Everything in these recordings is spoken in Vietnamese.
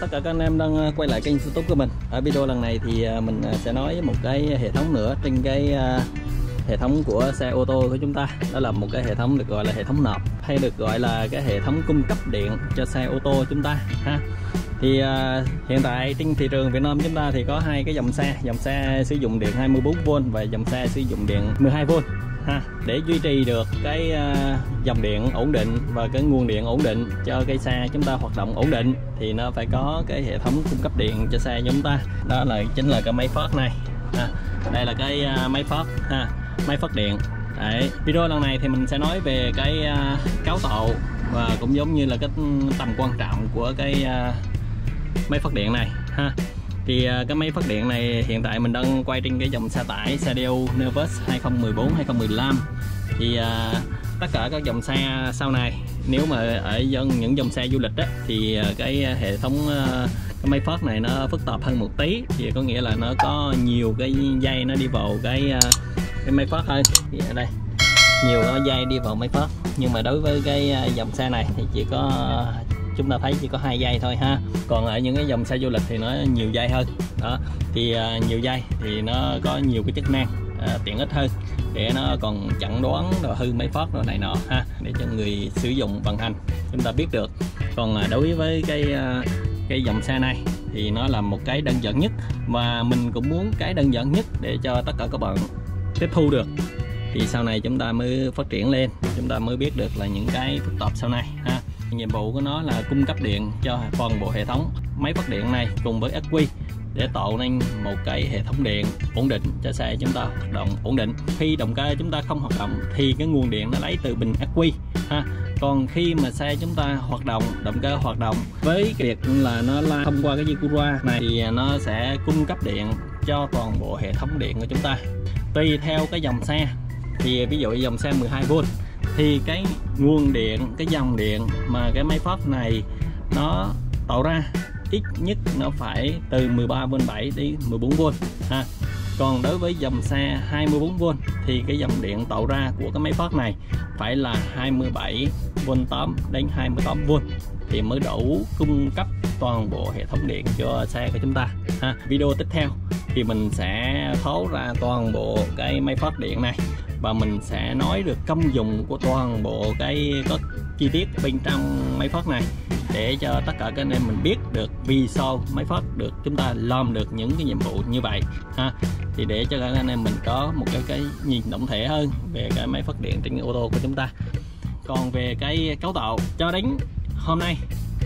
tất cả các anh em đang à, quay lại kênh youtube của mình. Ở video lần này thì à, mình à, sẽ nói một cái hệ thống nữa trên cái hệ thống của xe ô tô của chúng ta. Đó là một cái hệ thống được gọi là hệ thống nạp Hay được gọi là cái hệ thống cung cấp điện cho xe ô tô chúng ta, ha. Thì hiện tại trên thị trường Việt Nam chúng ta thì có hai cái dòng xe. Dòng xe sử dụng điện 24V và dòng xe sử dụng điện 12V ha. Để duy trì được cái ờ, dòng điện ổn định và cái nguồn điện ổn định cho cây xe chúng ta hoạt động ổn định, thì nó phải có cái hệ thống cung cấp điện cho xe chúng ta. Đó là, chính là cái máy phát này. Ha. đây là cái ờ, máy phát, ha, máy phát điện. Đấy. video lần này thì mình sẽ nói về cái cáo cấu tạo và cũng giống như là cái tầm quan trọng của cái máy phát điện này, ha thì à, cái máy phát điện này hiện tại mình đang quay trên cái dòng xe tải CDU Nervous 2014 2015 thì à, tất cả các dòng xe sau này nếu mà ở dân những dòng xe du lịch á, thì à, cái hệ thống à, cái máy phát này nó phức tạp hơn một tí. Thì có nghĩa là nó có nhiều cái dây nó đi vào cái cái máy phát hơn. Thì ở đây nhiều dây đi vào máy phát. Nhưng mà đối với cái dòng xe này thì chỉ có chúng ta thấy chỉ có hai dây thôi ha. Còn ở những cái dòng xe du lịch thì nó nhiều dây hơn. Đó thì uh, nhiều dây thì nó có nhiều cái chức năng uh, tiện ích hơn để nó còn chẩn đoán rồi hư máy phát rồi này nọ ha để cho người sử dụng vận hành. Chúng ta biết được. Còn uh, đối với cái uh, cái dòng xe này thì nó là một cái đơn giản nhất mà mình cũng muốn cái đơn giản nhất để cho tất cả các bạn tiếp thu được. Thì sau này chúng ta mới phát triển lên chúng ta mới biết được là những cái phức tạp sau này ha nhiệm vụ của nó là cung cấp điện cho toàn bộ hệ thống máy phát điện này cùng với ắc quy để tạo nên một cái hệ thống điện ổn định cho xe chúng ta hoạt động ổn định. Khi động cơ chúng ta không hoạt động thì cái nguồn điện nó lấy từ bình ắc quy ha. Còn khi mà xe chúng ta hoạt động động cơ hoạt động với cái việc là nó la thông qua cái dây cura này thì nó sẽ cung cấp điện cho toàn bộ hệ thống điện của chúng ta. Tùy theo cái dòng xe, thì ví dụ dòng xe 12V thì cái nguồn điện, cái dòng điện mà cái máy phát này nó tạo ra, ít nhất nó phải từ 13V7 đến 14V ha. Còn đối với dòng xe 24V thì cái dòng điện tạo ra của cái máy phát này phải là 27V8 đến 28V thì mới đủ cung cấp toàn bộ hệ thống điện cho xe của chúng ta, ha. Video tiếp theo thì mình sẽ tháo ra toàn bộ cái máy phát điện này và mình sẽ nói được công dụng của toàn bộ cái có chi tiết bên trong máy phát này. Để cho tất cả các anh em mình biết được vì sao máy phát được chúng ta làm được những cái nhiệm vụ như vậy, ha. Thì để cho các anh em mình có một cái cái nhìn tổng thể hơn về cái máy phát điện trên ô tô của chúng ta. Còn về cái cấu tạo cho đến hôm nay,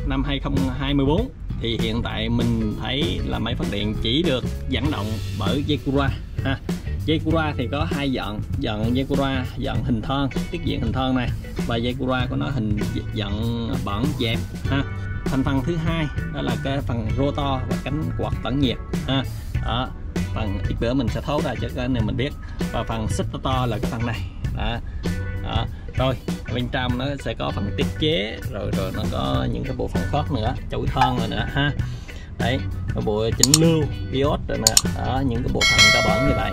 năm 2024 thì hiện tại mình thấy là máy phát điện chỉ được dẫn động bởi dây cura ha dây cura thì có hai dạng dạng dây cura dạng hình thon tiết diện hình thon này. Và dây cura của nó hình dạng bẩn dẹp ha. Thành phần thứ hai đó là cái phần rotor và cánh quạt tản nhiệt ha. Đó phần ít bữa mình sẽ thấu ra cho cái này mình biết. Và phần xích to là cái phần này đó, đó. rồi bên trong nó sẽ có phần tiết chế rồi rồi nó có những cái bộ phận khác nữa chổi thân rồi nữa ha. Đấy bộ chỉnh lưu iốt rồi nữa đó những cái bộ phận cơ bản như vậy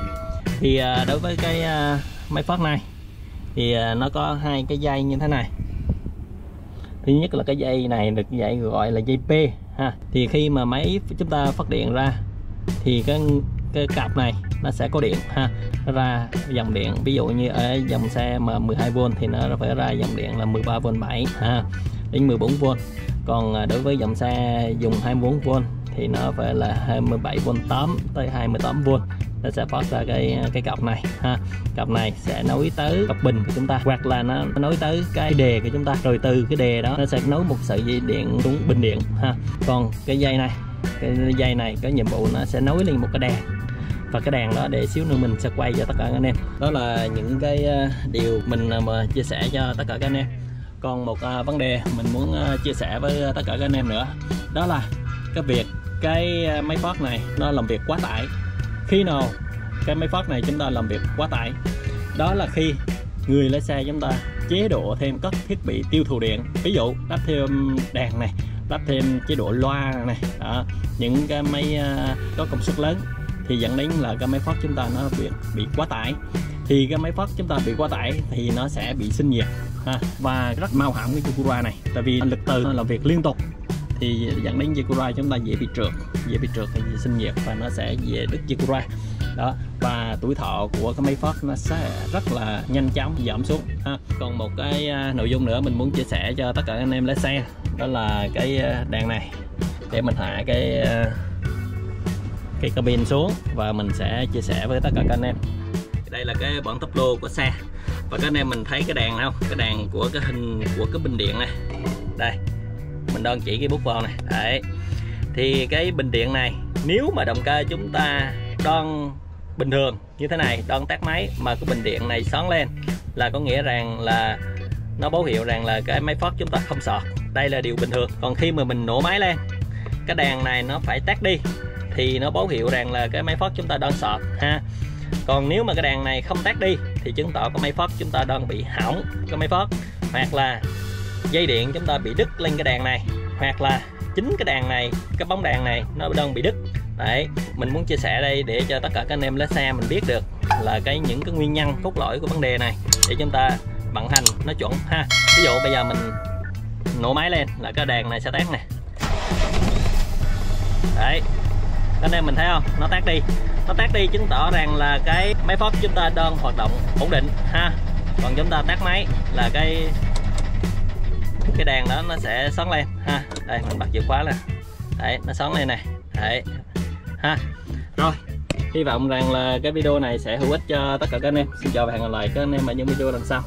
thì à, đối với cái à, máy phát này thì à, nó có hai cái dây như thế này. Thứ nhất là cái dây này được dạy gọi là dây P ha. Thì khi mà máy chúng ta phát điện ra thì cái cái cặp này nó sẽ có điện ha. Nó ra dòng điện ví dụ như ở dòng xe mà 12V thì nó phải ra dòng điện là 13V7 ha đến 14V còn à, đối với dòng xe dùng 24V thì nó phải là 27V8 tới 28V nó sẽ phát ra cái cái cọc này, ha. Cọc này sẽ nối tới cọc bình của chúng ta, hoặc là nó nối tới cái đề của chúng ta. Rồi từ cái đề đó, nó sẽ nối một sợi dây điện xuống bình điện, ha. Còn cái dây này, cái dây này có nhiệm vụ nó sẽ nối lên một cái đèn. Và cái đèn đó để xíu nữa mình sẽ quay cho tất cả các anh em. Đó là những cái ờ, điều mình ờ, mà chia sẻ cho tất cả các anh em. Còn một ờ, vấn đề mình muốn chia sẻ với tất cả các anh em nữa, đó là cái việc cái máy phát này nó làm việc quá tải khi nào cái máy phát này chúng ta làm việc quá tải đó là khi người lái xe chúng ta chế độ thêm các thiết bị tiêu thụ điện ví dụ, lắp thêm đèn này, lắp thêm chế độ loa này, đó. những cái máy à, có công suất lớn thì dẫn đến là cái máy phát chúng ta nó bị bị quá tải thì cái máy phát chúng ta bị quá tải thì nó sẽ bị sinh nhiệt, ha. và rất mau hỏng cái Cura này tại vì lực từ làm việc liên tục thì dẫn đến Zikura chúng ta dễ bị trượt, dễ bị trượt thì sinh nhiệt và nó sẽ dễ đứt Zikura đó, và tuổi thọ của cái máy phát nó sẽ rất là nhanh chóng giảm xuống, ha. còn một cái à, nội dung nữa mình muốn chia sẻ cho tất cả anh em lái xe, đó là cái à, đèn này. Để mình hạ cái à, cái cabin xuống và mình sẽ chia sẻ với tất cả các anh em. Đây là cái bản tốc lô của xe. Và các anh em mình thấy cái đèn không? Cái đèn của cái hình của cái bình điện này. Đây mình đơn chỉ cái bút vào này. Đấy. Thì cái bình điện này, nếu mà động cơ chúng ta đơn bình thường như thế này đơn tắt máy mà cái bình điện này xoắn lên là có nghĩa rằng là, nó báo hiệu rằng là cái máy phát chúng ta không sọt. Đây là điều bình thường. Còn khi mà mình nổ máy lên, cái đèn này nó phải tắt đi thì nó báo hiệu rằng là cái máy phát chúng ta đơn sọt, ha. Còn nếu mà cái đèn này không tắt đi thì chứng tỏ cái máy phát chúng ta đang bị hỏng cái máy phát. Hoặc là dây điện chúng ta bị đứt lên cái đèn này, hoặc là chính cái đèn này, cái bóng đèn này nó đang bị đứt. Đấy, mình muốn chia sẻ đây để cho tất cả các anh em lái xe mình biết được là cái những cái nguyên nhân cốt lõi của vấn đề này để chúng ta vận hành nó chuẩn ha. Ví dụ bây giờ mình nổ máy lên là cái đèn này sẽ tắt này đấy anh em mình thấy không? Nó tắt đi. Nó tắt đi chứng tỏ rằng là cái máy phát chúng ta đang hoạt động ổn định ha. Còn chúng ta tắt máy là cái cái đèn đó nó sẽ sáng lên, ha. Đây, mình bật chìa khóa nè đấy, nó sáng lên này đấy, ha. Rồi, hy vọng rằng là cái video này sẽ hữu ích cho tất cả các anh em. Xin chào và hẹn gặp lại các anh em ở những video lần sau.